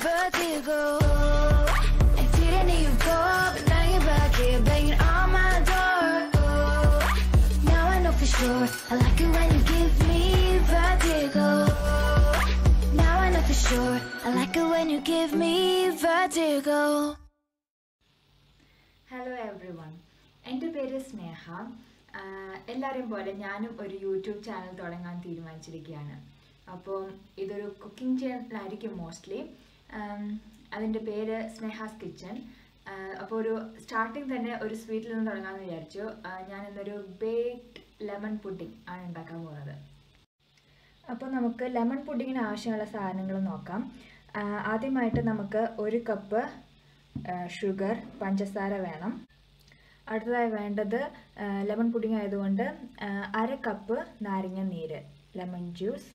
vertigo. I didn't need you go, but now you're back here banging on my door. Oh, now I know for sure I like it when you give me vertigo. Now I know for sure I like it when you give me vertigo. Hello everyone എന്റെ പേര് സ്നേഹ എല്ലാവരെയും പോലെ ഞാനും ഒരു YouTube channel തുടങ്ങാൻ തീരുമാനിച്ചിരിക്കുകയാണ് അപ്പം ഇതൊരു കുക്കിംഗ് ചാനലായിരിക്കും മോസ്റ്റ്ലി അതിന്റെ പേര് സ്നേഹാസ് കിച്ചൺ അപ്പോൾ ഒരു സ്റ്റാർട്ടിങ് തന്നെ ഒരു സ്വീറ്റിൽ നിന്ന് തുടങ്ങാമെന്ന് വിചാരിച്ചു. ഞാൻ ഇന്നൊരു ബേക്ക്ഡ് ലെമൺ പുഡിംഗ് ആണ് ഉണ്ടാക്കാൻ പോകുന്നത്. അപ്പോൾ നമുക്ക് ലെമൺ പുഡിങ്ങിന് ആവശ്യമുള്ള സാധനങ്ങൾ നോക്കാം. ആദ്യമായിട്ട് നമുക്ക് ഒരു കപ്പ് ഷുഗർ പഞ്ചസാര വേണം. അടുത്തതായി വേണ്ടത് ലെമൺ പുഡിംഗ് ആയതുകൊണ്ട് അര കപ്പ് നാരങ്ങ നീര് ലെമൺ ജ്യൂസ്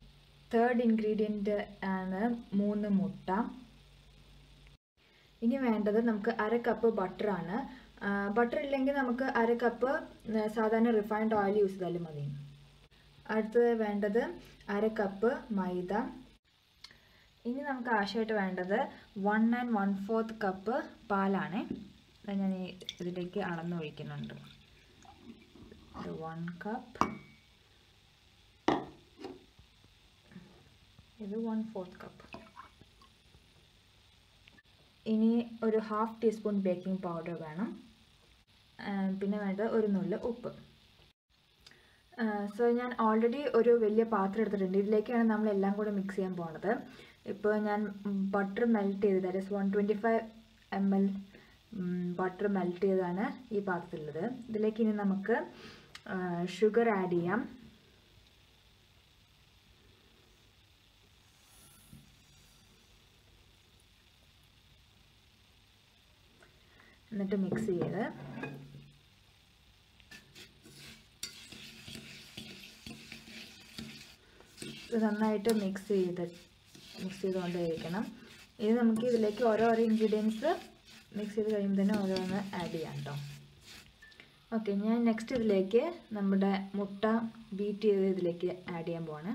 തേർഡ് ഇൻഗ്രീഡിയന്റ് ആണ് മൂന്ന് മുട്ട. ഇനി വേണ്ടത് നമുക്ക് അര കപ്പ് ബട്ടറാണ് ബട്ടർ ഇല്ലെങ്കിൽ നമുക്ക് അര കപ്പ് സാധാരണ റിഫൈൻഡ് ഓയിൽ യൂസ് ചെയ്താലും മതി. അടുത്തത് വേണ്ടത് അര കപ്പ് മൈദ. ഇനി നമുക്ക് ആവശ്യമായിട്ട് വേണ്ടത് one and one fourth cup പാലാണ്. അത് ഞാൻ ഇതിലേക്ക് അളന്ന് ഒഴിക്കുന്നുണ്ട്. വൺ കപ്പ് ഇത് വൺ ഫോർത്ത് കപ്പ് ഇനി ഒരു ഹാഫ് ടീസ്പൂൺ ബേക്കിംഗ് പൗഡർ വേണം. പിന്നെ വേണ്ടത് ഒരു നുള്ള് ഉപ്പ്. സോ ഞാൻ ഓൾറെഡി ഒരു വലിയ പാത്രം എടുത്തിട്ടുണ്ട്. ഇതിലേക്കാണ് നമ്മൾ എല്ലാം കൂടെ മിക്സ് ചെയ്യാൻ പോണത്. ഇപ്പോൾ ഞാൻ ബട്ടർ മെൽറ്റ് ചെയ്ത് that is one twenty five M L butter melt ചെയ്താണ് ഈ പാത്രത്തിലുള്ളത്. ഇതിലേക്ക് ഇനി നമുക്ക് ഷുഗർ ആഡ് ചെയ്യാം. എന്നിട്ട് മിക്സ് ചെയ്ത്. ഇത് നന്നായിട്ട് മിക്സ് ചെയ്ത് മിക്സ് ചെയ്തുകൊണ്ടേയിരിക്കണം. ഇത് നമുക്ക് ഇതിലേക്ക് ഓരോരോ ഇൻഗ്രീഡിയൻസ് മിക്സ് ചെയ്ത് കഴിയുമ്പോൾ തന്നെ ഓരോന്ന് ആഡ് ചെയ്യാം കേട്ടോ ഓക്കെ ഞാൻ നെക്സ്റ്റ് ഇതിലേക്ക് നമ്മുടെ മുട്ട ബീറ്റ് ചെയ്ത് ഇതിലേക്ക് ആഡ് ചെയ്യാൻ പോവാണ്.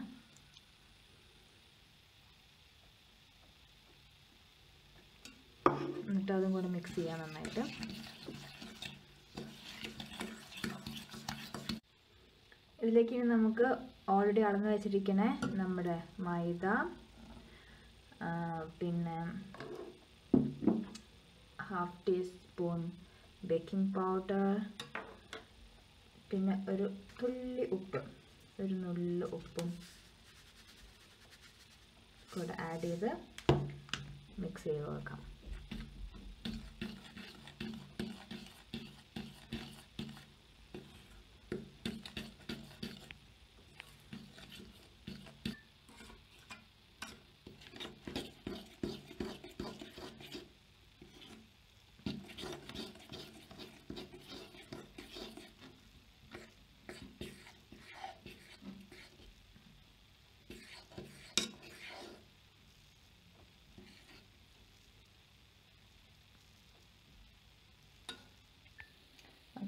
എന്നിട്ട് അതും കൂടെ മിക്സ് ചെയ്യാം നന്നായിട്ട്. ഇതിലേക്ക് ഇനി നമുക്ക് ഓൾറെഡി അളന്ന് വെച്ചിരിക്കുന്ന നമ്മുടെ മൈദ പിന്നെ ഹാഫ് ടീസ്പൂൺ ബേക്കിംഗ് പൗഡർ പിന്നെ ഒരു തുള്ളി ഉപ്പ് ഒരു നുള്ള ഉപ്പും കൂടെ ആഡ് ചെയ്ത് മിക്സ് ചെയ്ത് വെക്കാം.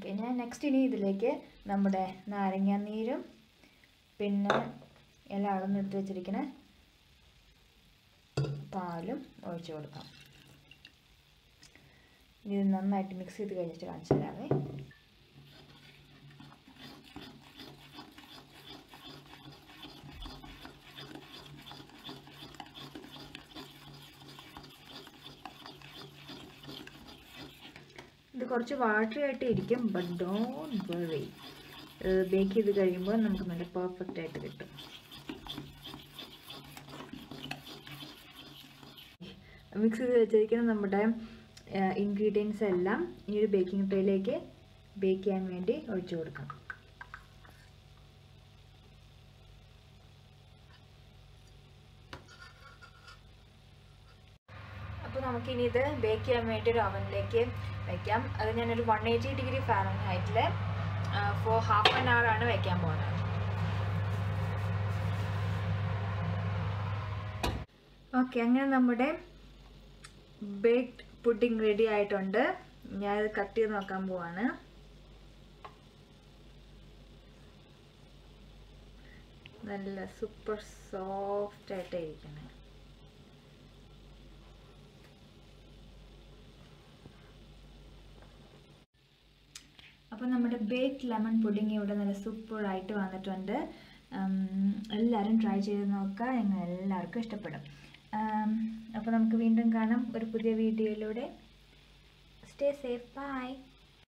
ഓക്കെ ഞാൻ നെക്സ്റ്റ് ഇനി ഇതിലേക്ക് നമ്മുടെ നാരങ്ങ നീരും പിന്നെ എല്ലാം അളന്നിട്ട് വെച്ചിരിക്കുന്ന പാലും ഒഴിച്ചു കൊടുക്കാം. ഇത് നന്നായിട്ട് മിക്സ് ചെയ്ത് കഴിഞ്ഞിട്ട് കാണിച്ചു തരാമേ ഇത് കുറച്ച് വാട്ടറി ആയിട്ട് ഇരിക്കും ബട്ട് ഡോണ്ട് വറി ബേക്ക് ചെയ്ത് കഴിയുമ്പോൾ നമുക്ക് നല്ല പെർഫെക്റ്റ് ആയിട്ട് കിട്ടും. മിക്സ് ചെയ്ത് വെച്ചിരിക്കുന്ന നമ്മുടെ ഇൻഗ്രീഡിയൻസ് എല്ലാം ഈ ഒരു ബേക്കിംഗ് ട്രേയിലേക്ക് ബേക്ക് ചെയ്യാൻ വേണ്ടി ഒഴിച്ചു കൊടുക്കാം. നമുക്കിനി ഇത് ബേക്ക് ചെയ്യാൻ വേണ്ടി ഒരു അവനിലേക്ക് വെക്കാം. അത് ഞാനൊരു വൺ എയ്റ്റി ഡിഗ്രി ഫാരൻ ഹൈറ്റിൽ ഫോർ ഹാഫ് ആൻ അവർ ആണ് വെക്കാൻ പോകുന്നത്. ഓക്കെ അങ്ങനെ നമ്മുടെ ബേക്ക്ഡ് പുഡിംഗ് റെഡി ആയിട്ടുണ്ട്. ഞാനത് കട്ട് ചെയ്ത് നോക്കാൻ പോവാണ്. നല്ല സൂപ്പർ സോഫ്റ്റ് ആയിട്ട് അപ്പോൾ നമ്മുടെ ബേക്ക് ലെമൺ പുഡിങ് ഇവിടെ നല്ല സൂപ്പറായിട്ട് വന്നിട്ടുണ്ട്. എല്ലാവരും ട്രൈ ചെയ്ത് നോക്കുക. നിങ്ങൾ എല്ലാവർക്കും ഇഷ്ടപ്പെടും അപ്പോൾ നമുക്ക് വീണ്ടും കാണാം. ഒരു പുതിയ വീഡിയോയിലൂടെ. Stay safe by